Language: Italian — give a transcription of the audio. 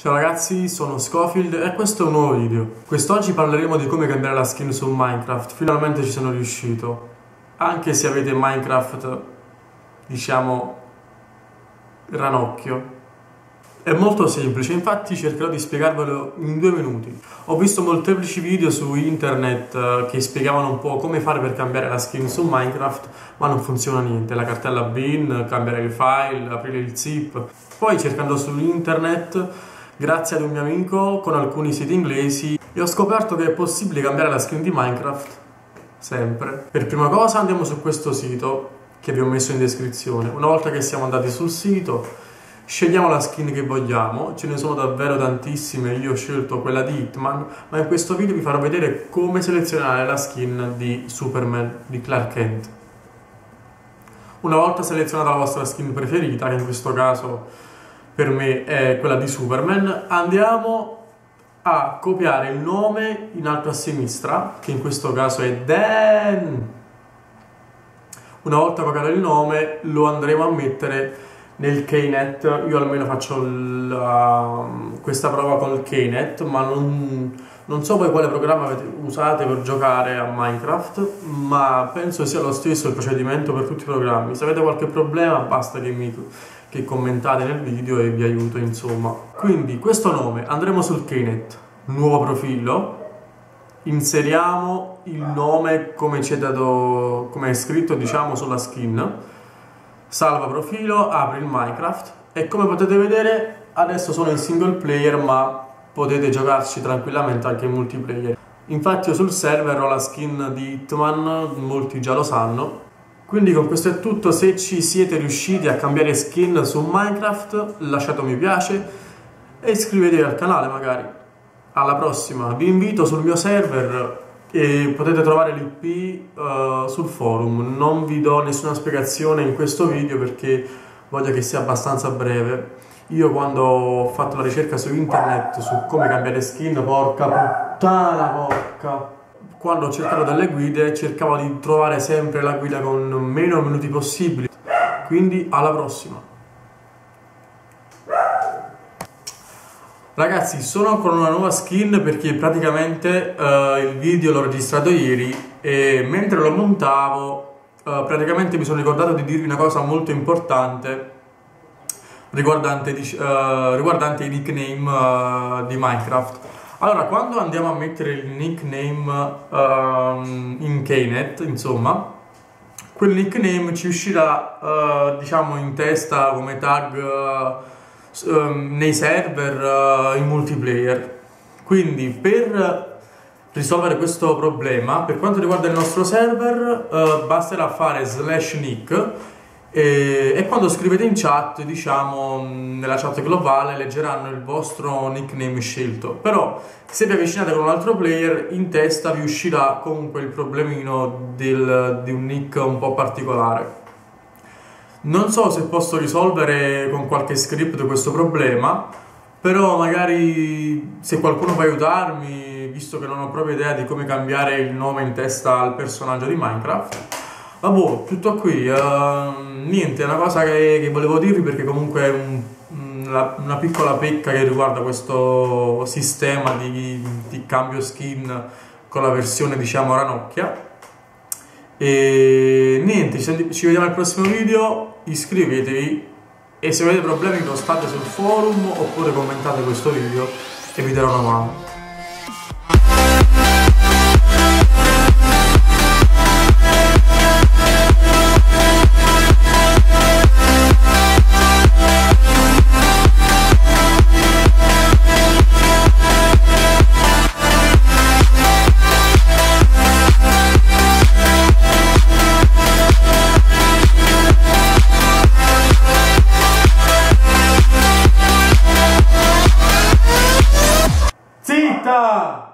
Ciao ragazzi, sono Scofield e questo è un nuovo video. Quest'oggi parleremo di come cambiare la skin su Minecraft. Finalmente ci sono riuscito. Anche se avete Minecraft, diciamo, ranocchio. È molto semplice, infatti cercherò di spiegarvelo in due minuti. Ho visto molteplici video su internet eh, che spiegavano un po' come fare per cambiare la skin su Minecraft, ma non funziona niente. La cartella bin, cambiare il file, aprire il zip. Poi cercando su internet, grazie ad un mio amico con alcuni siti inglesi, e ho scoperto che è possibile cambiare la skin di Minecraft sempre. Per prima cosa andiamo su questo sito che vi ho messo in descrizione. Una volta che siamo andati sul sito Scegliamo la skin che vogliamo, ce ne sono davvero tantissime, io ho scelto quella di Hitman, ma in questo video vi farò vedere come selezionare la skin di Superman, di Clark Kent. Una volta selezionata la vostra skin preferita, che in questo caso per me è quella di Superman, andiamo a copiare il nome in alto a sinistra, che in questo caso è Dan. Una volta copiato il nome lo andremo a mettere nel Knet io almeno faccio la, questa prova col Knet ma non, non, so poi quale programma usate per giocare a Minecraft ma penso sia lo stesso il procedimento per tutti i programmi. Se avete qualche problema basta che, mi, che commentate nel video e vi aiuto insomma. Quindi questo nome andremo sul Knet. Nuovo profilo. Inseriamo il nome come dato come è scritto diciamo sulla skin. Salva profilo, apri il Minecraft. E come potete vedere adesso sono in single player ma potete giocarci tranquillamente anche in multiplayer. Infatti io sul server ho la skin di Hitman, molti già lo sanno. Quindi con questo è tutto, se ci siete riusciti a cambiare skin su Minecraft lasciate un mi piace e iscrivetevi al canale magari. Alla prossima, vi invito sul mio server e potete trovare l'IP uh, eh, sul forum. Non vi do nessuna spiegazione in questo video perché voglio che sia abbastanza breve. Io quando ho fatto la ricerca su internet su come cambiare skin, porca puttana porca, quando ho cercato delle guide cercavo di trovare sempre la guida con meno minuti possibili. Quindi alla prossima! Ragazzi, sono con una nuova skin perché praticamente uh, il video l'ho registrato ieri e mentre lo montavo uh, praticamente mi sono ricordato di dirvi una cosa molto importante riguardante, uh, riguardante i nickname di Minecraft. Allora, quando andiamo a mettere il nickname ehm, in Knet, insomma, quel nickname ci uscirà, diciamo, in testa come tag Ehm, nei server uh, in multiplayer. Quindi per risolvere questo problema, per quanto riguarda il nostro server, uh, basterà fare slash nick e, e, quando scrivete in chat, diciamo nella chat globale, leggeranno il vostro nickname scelto. Però se vi avvicinate con un altro player, in testa vi uscirà comunque il problemino del, di un nick un po' particolare. Non so se posso risolvere con qualche script questo problema, però magari se qualcuno può aiutarmi, visto che non ho proprio idea di come cambiare il nome in testa al personaggio di Minecraft. Vabbè, tutto qui. Uh, niente, è una cosa che, che, volevo dirvi perché comunque è un, una, una piccola pecca che riguarda questo sistema di, di cambio skin con la versione diciamo ranocchia e niente, ci vediamo al prossimo video, iscrivetevi e se avete problemi postate sul forum oppure commentate questo video e vi darò una mano. 할렐루야!